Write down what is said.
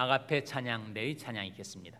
아가페 찬양 내의 찬양이 있겠습니다.